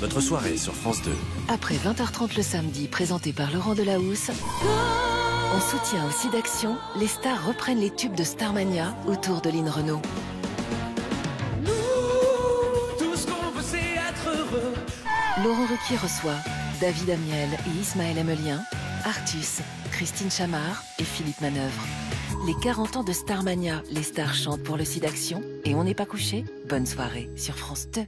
votre soirée sur France 2. Après 20h30 le samedi, présenté par Laurent Delahousse, en soutien au d'action les stars reprennent les tubes de Starmania autour de Lynn Renault. Tout ce qu'on veut, c'est être heureux. Laurent Ruquier reçoit David Amiel et Ismaël Emelien, Artus, Christine Chamard et Philippe Manœuvre. Les 40 ans de Starmania, les stars chantent pour le SIDAction et on n'est pas couché Bonne soirée sur France 2.